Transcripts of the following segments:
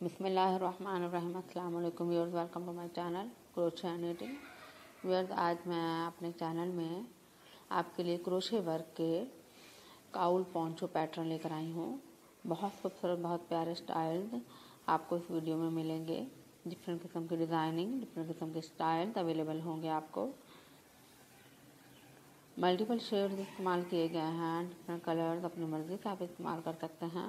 बिसमीम अल्लाम viewers, welcome to my channel crochet and knitting. Viewers, आज मैं अपने चैनल में आपके लिए क्रोशे वर्क के काउल पॉन्चो पैटर्न लेकर आई हूँ। बहुत खूबसूरत, बहुत प्यारे स्टाइल आपको इस वीडियो में मिलेंगे। डिफरेंट किस्म की डिज़ाइनिंग, डिफरेंट किस्म के स्टाइल अवेलेबल होंगे आपको। मल्टीपल शेड्स इस्तेमाल किए गए हैं, डिफरेंट कलर्स अपनी मर्ज़ी से आप इस्तेमाल कर सकते हैं।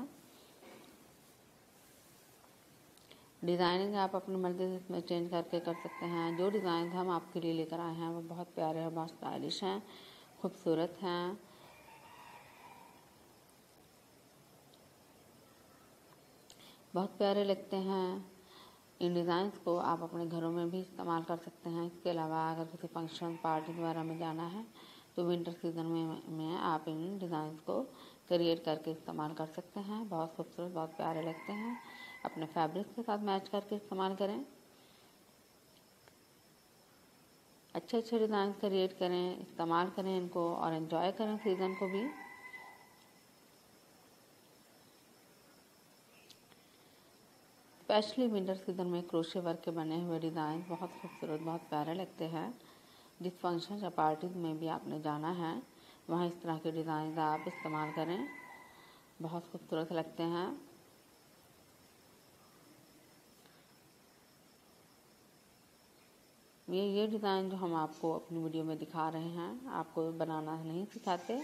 डिज़ाइनिंग आप अपनी मर्ज़ी से इसमें चेंज करके कर सकते हैं। जो डिज़ाइन हम आपके लिए लेकर आए हैं, वो बहुत प्यारे हैं, बहुत स्टाइलिश हैं, खूबसूरत हैं। बहुत प्यारे लगते हैं। इन डिज़ाइंस को आप अपने घरों में भी इस्तेमाल कर सकते हैं। इसके अलावा अगर किसी फ़ंक्शन पार्टी वगैरह में जाना है तो विंटर सीज़न में में आप इन डिज़ाइंस को क्रिएट करके इस्तेमाल कर सकते हैं। बहुत खूबसूरत, बहुत प्यारे लगते हैं। अपने फैब्रिक के साथ मैच करके इस्तेमाल करें। अच्छे अच्छे डिज़ाइन क्रिएट करें, इस्तेमाल करें इनको और एंजॉय करें सीज़न को भी। स्पेशली विंटर सीज़न में क्रोशे वर्क के बने हुए डिज़ाइन बहुत खूबसूरत, बहुत प्यारे लगते हैं। जिस फ़ंक्शन या पार्टी में भी आपने जाना है, वहाँ इस तरह के डिज़ाइन आप इस्तेमाल करें। बहुत खूबसूरत लगते हैं। ये ये डिज़ाइन जो हम आपको अपनी वीडियो में दिखा रहे हैं, आपको बनाना नहीं सिखाते।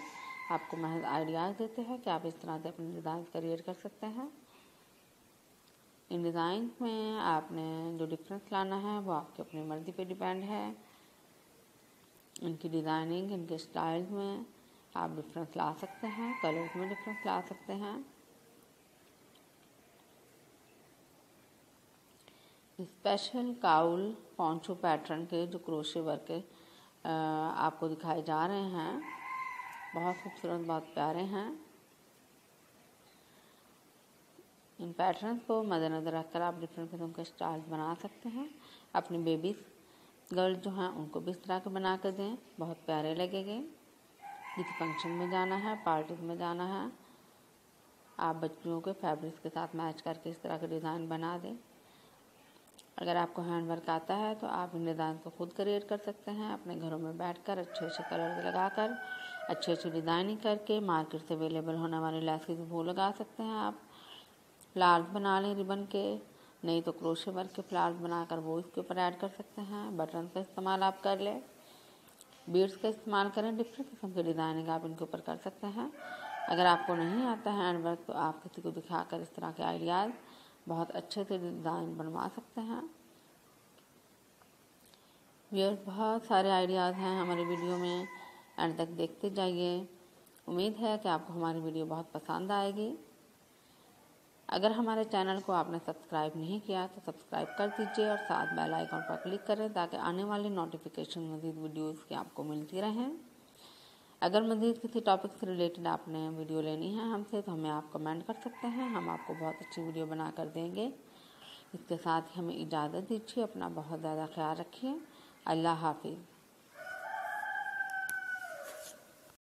आपको महज आइडियाज़ देते हैं कि आप इस तरह से अपने डिज़ाइन क्रिएट कर सकते हैं। इन डिज़ाइन में आपने जो डिफरेंस लाना है, वो आपकी अपनी मर्ज़ी पे डिपेंड है। इनकी डिज़ाइनिंग इनके स्टाइल में आप डिफरेंस ला सकते हैं कलर्स में डिफरेंस ला सकते हैं। स्पेशल काउल पॉन्चो पैटर्न के जो क्रोशे वर्क के आपको दिखाए जा रहे हैं, बहुत खूबसूरत, बहुत प्यारे हैं। इन पैटर्न को मद्देनज़र रखकर आप डिफरेंट किस्म के स्टाइल बना सकते हैं, अपनी बेबीज गर्ल जो हैं, उनको भी इस तरह के बना कर दें। बहुत प्यारे लगेंगे। किसी फ़ंक्शन में जाना है पार्टीज़ में जाना है, आप बच्चियों के फैब्रिक्स के साथ मैच करके इस तरह के डिज़ाइन बना दें। अगर आपको हैंड वर्क आता है तो आप इन डिज़ाइन को खुद क्रिएट कर सकते हैं, अपने घरों में बैठकर अच्छे अच्छे कलर लगाकर अच्छे अच्छे डिज़ाइनिंग करके मार्केट से अवेलेबल होने वाले लेसेस वो लगा सकते हैं आप। फ्लावर्स बना लें रिबन के। नहीं तो क्रोशे वर्क के फ्लावर्स बनाकर वो इसके ऊपर ऐड कर सकते हैं बटन का इस्तेमाल आप कर लें बीड्स का इस्तेमाल करें डिफरेंट किस्म के डिज़ाइनिंग आप इनके ऊपर कर सकते हैं। अगर आपको नहीं आता हैंड वर्क तो आप किसी को दिखाकर इस तरह के आइडियाज़ बहुत अच्छे से डिज़ाइन बनवा सकते हैं। व्यर्स बहुत सारे आइडियाज़ हैं हमारे वीडियो में एंड तक देखते जाइए। उम्मीद है कि आपको हमारी वीडियो बहुत पसंद आएगी। अगर हमारे चैनल को आपने सब्सक्राइब नहीं किया तो सब्सक्राइब कर दीजिए और साथ बेल आइकॉन पर क्लिक करें ताकि आने वाली नोटिफिकेशन मज़ीद वीडियोज़ की आपको मिलती रहें। अगर मज़ीद किसी टॉपिक से रिलेटेड आपने वीडियो लेनी है हमसे तो हमें आप कमेंट कर सकते हैं। हम आपको बहुत अच्छी वीडियो बना कर देंगे। इसके साथ ही हमें इजाज़त दीजिए, अपना बहुत ज़्यादा ख्याल रखिए। अल्लाह हाफिज़।